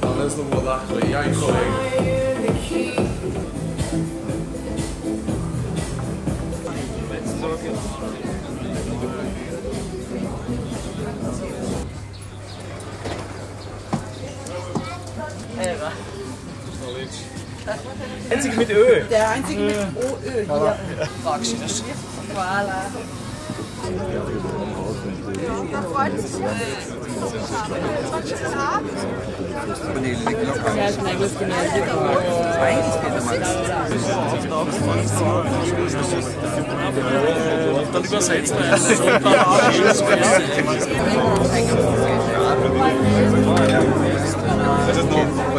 Alles nog wel lachen. Ja, ik collega. Einzig mit Ö. Der einzige mit OÖ hier. Praxis. Voilà. Ja, schnell gut Dann übersetzt man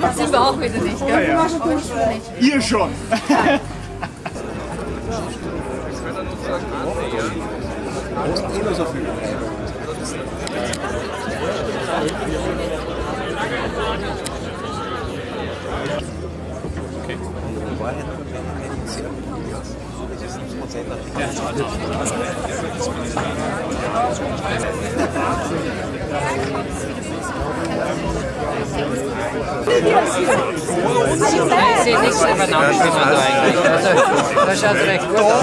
Das sind wir auch wieder nicht, gell? Ja, ja. Ihr schon. Zie niks er van nou kunnen eigenlijk. Dat staat recht. Toch?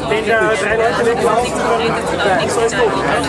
Ik denk dat het eindelijk een beetje lastig is.